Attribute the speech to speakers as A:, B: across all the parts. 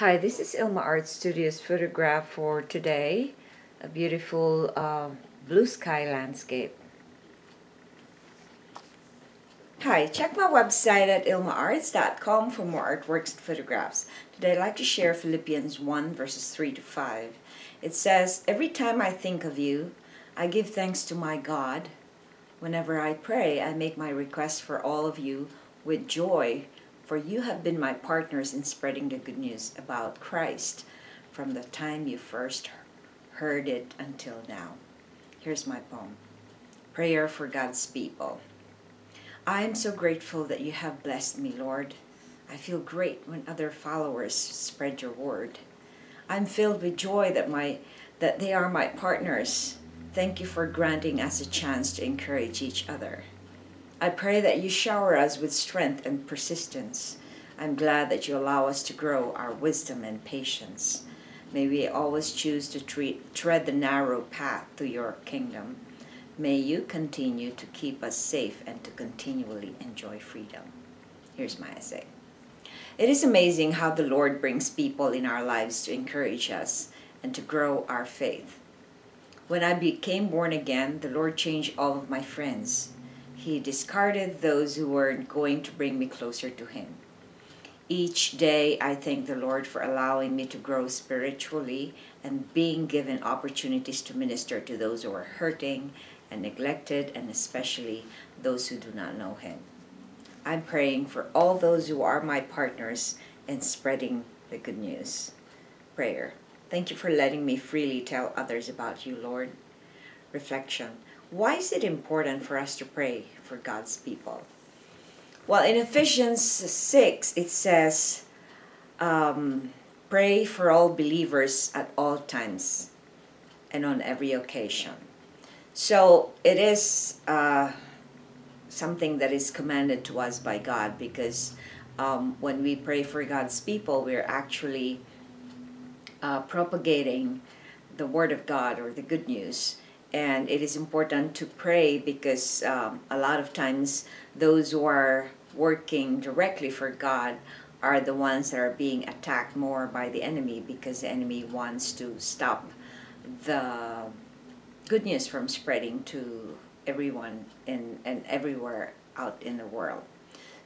A: Hi, this is Ilma Art Studios photograph for today. A beautiful uh, blue sky landscape. Hi, check my website at ilmaarts.com for more artworks and photographs. Today I'd like to share Philippians 1 verses 3 to 5. It says, Every time I think of you, I give thanks to my God. Whenever I pray, I make my request for all of you with joy for you have been my partners in spreading the good news about Christ from the time you first heard it until now. Here's my poem Prayer for God's People. I am so grateful that you have blessed me, Lord. I feel great when other followers spread your word. I'm filled with joy that my that they are my partners. Thank you for granting us a chance to encourage each other. I pray that you shower us with strength and persistence. I'm glad that you allow us to grow our wisdom and patience. May we always choose to treat, tread the narrow path to your kingdom. May you continue to keep us safe and to continually enjoy freedom. Here's my essay. It is amazing how the Lord brings people in our lives to encourage us and to grow our faith. When I became born again, the Lord changed all of my friends. He discarded those who weren't going to bring me closer to Him. Each day, I thank the Lord for allowing me to grow spiritually and being given opportunities to minister to those who are hurting and neglected, and especially those who do not know Him. I'm praying for all those who are my partners in spreading the good news. Prayer. Thank you for letting me freely tell others about you, Lord. Reflection. Why is it important for us to pray for God's people? Well, in Ephesians 6, it says, um, pray for all believers at all times and on every occasion. So it is uh, something that is commanded to us by God because um, when we pray for God's people, we're actually uh, propagating the Word of God or the good news and it is important to pray because um, a lot of times those who are working directly for God are the ones that are being attacked more by the enemy because the enemy wants to stop the good news from spreading to everyone in, and everywhere out in the world.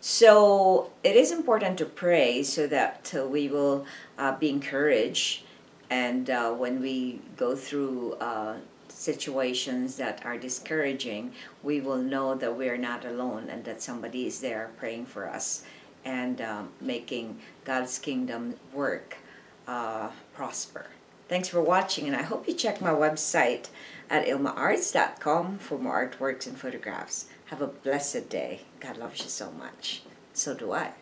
A: So it is important to pray so that uh, we will uh, be encouraged and uh, when we go through uh, situations that are discouraging, we will know that we're not alone and that somebody is there praying for us and um, making God's kingdom work uh, prosper. Thanks for watching, and I hope you check my website at ilmaarts.com for more artworks and photographs. Have a blessed day. God loves you so much. So do I.